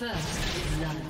First blood.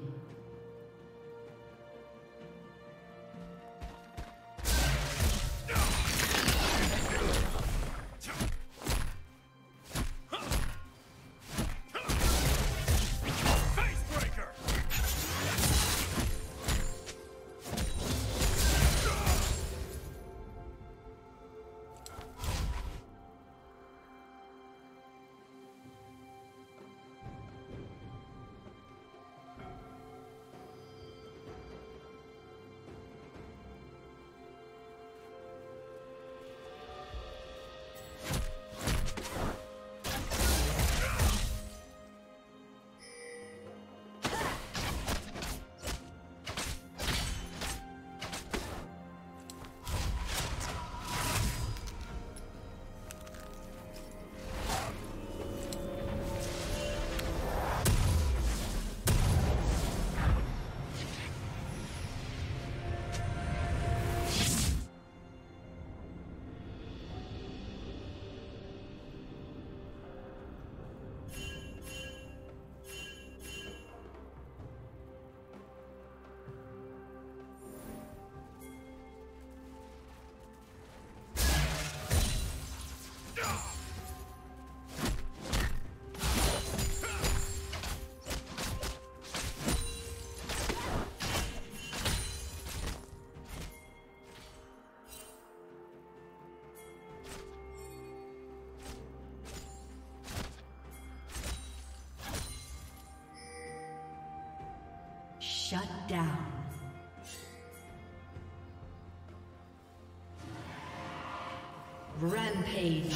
Shut down. Rampage.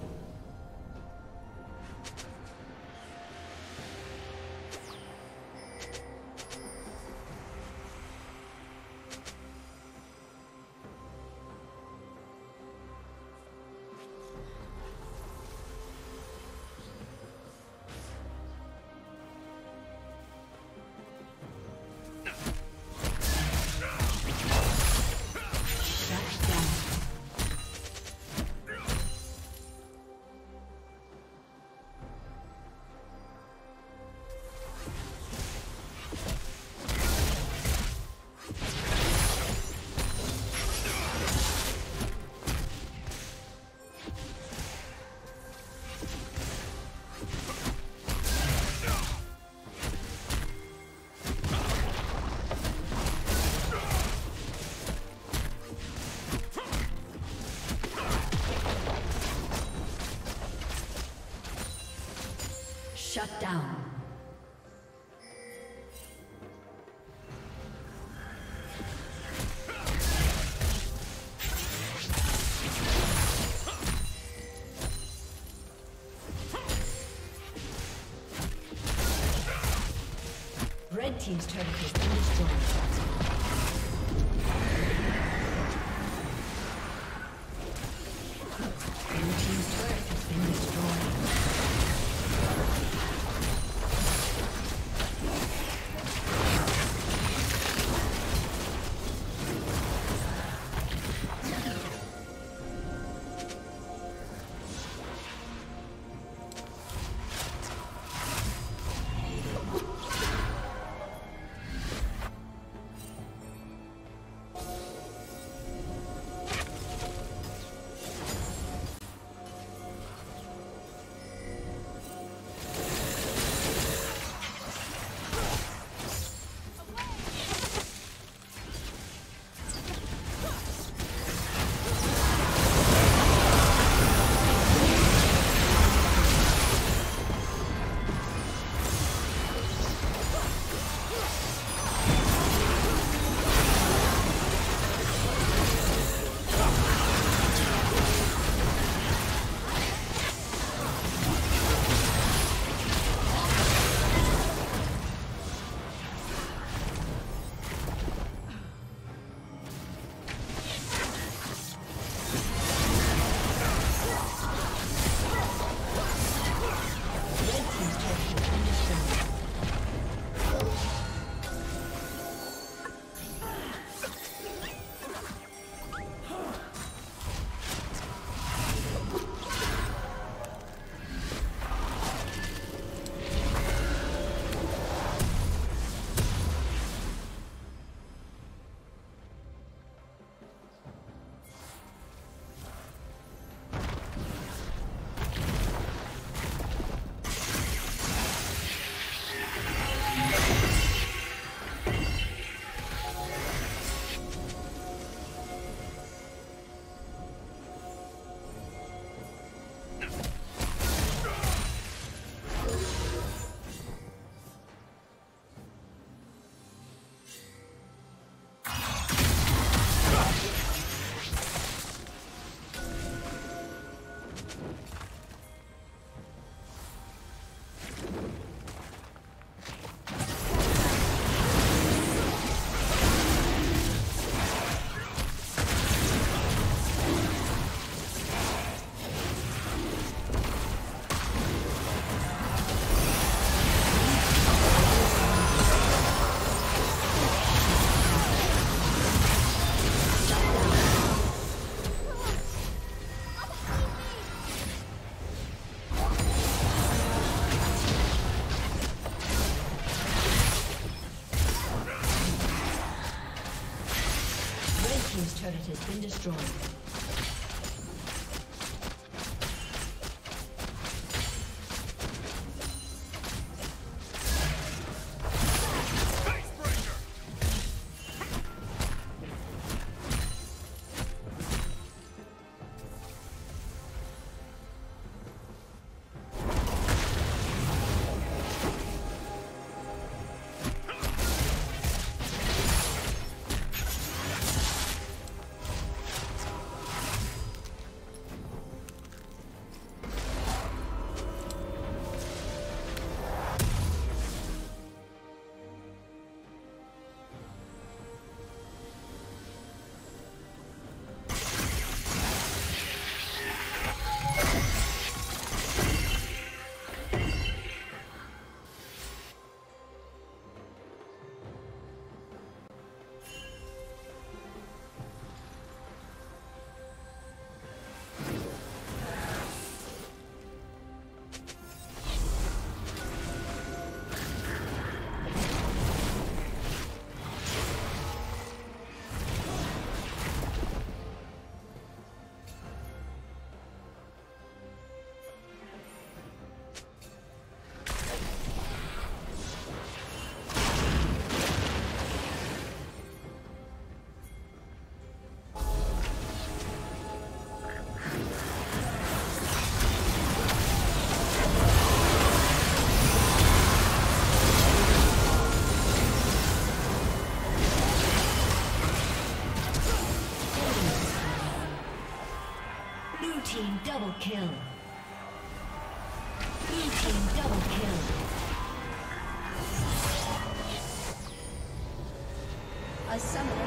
Shut down. double kill. Blue team double kill. A summoner